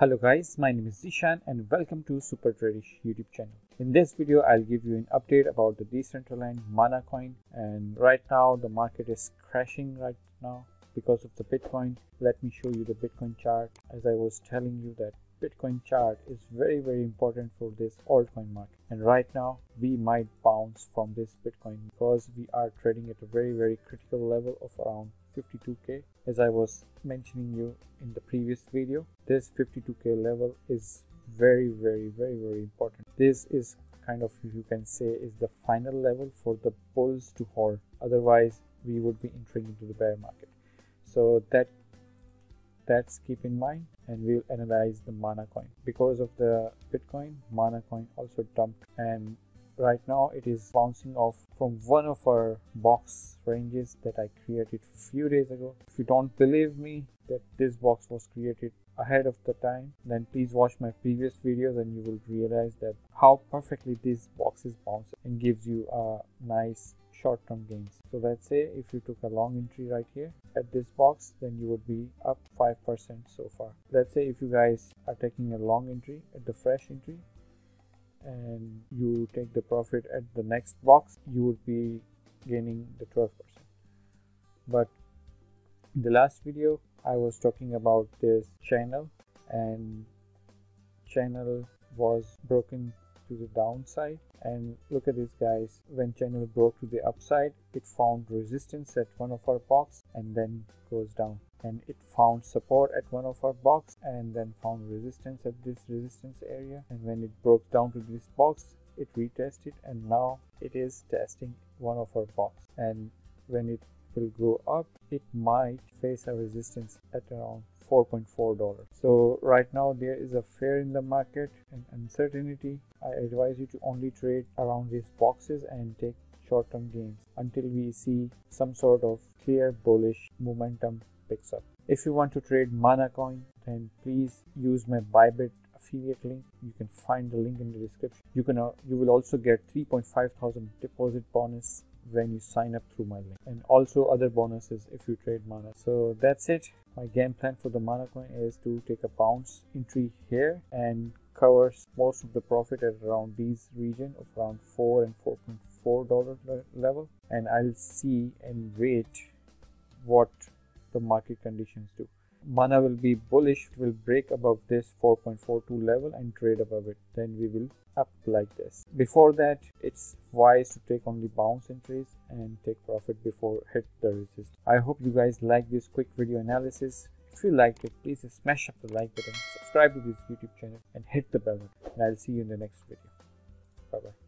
Hello guys, my name is Zishan and welcome to Super Tradeish YouTube channel. In this video, I'll give you an update about the Decentraland Mana coin and right now the market is crashing right now because of the Bitcoin. Let me show you the Bitcoin chart as I was telling you that Bitcoin chart is very very important for this altcoin market. And right now we might bounce from this Bitcoin because we are trading at a very very critical level of around 52k as I was mentioning you in the previous video this 52k level is very very very very important. This is kind of you can say is the final level for the bulls to hold otherwise we would be entering into the bear market. So that that's keep in mind and we'll analyze the mana coin because of the bitcoin mana coin also dumped and right now it is bouncing off from one of our box ranges that I created few days ago. If you don't believe me that this box was created ahead of the time then please watch my previous videos and you will realize that how perfectly this box is bouncing and gives you a nice short-term gains. So let's say if you took a long entry right here at this box, then you would be up 5% so far. Let's say if you guys are taking a long entry at the fresh entry and you take the profit at the next box, you would be gaining the 12%. But in the last video, I was talking about this channel and channel was broken to the downside. And look at this guys. When channel broke to the upside it found resistance at one of our box and then goes down. And it found support at one of our box and then found resistance at this resistance area. And when it broke down to this box it retested. And now it is testing one of our box. And when it will go up it might face a resistance at around 4.4 dollars. So right now there is a fear in the market and uncertainty. I advise you to only trade around these boxes and take short-term gains until we see some sort of clear bullish momentum picks up. If you want to trade mana coin then please use my bybit affiliate link. You can find the link in the description. You can uh, you will also get 3.5 thousand deposit bonus when you sign up through my link. And also other bonuses if you trade mana. So that's it. My game plan for the mana coin is to take a bounce entry here and covers most of the profit at around these region of around 4 and 4.4 dollar level. And i'll see and wait what the market conditions do mana will be bullish will break above this 4.42 level and trade above it. Then we will up like this. Before that it's wise to take only bounce entries and take profit before hit the resist. I hope you guys like this quick video analysis. If you liked it please smash up the like button subscribe to this youtube channel and hit the bell and i'll see you in the next video. Bye bye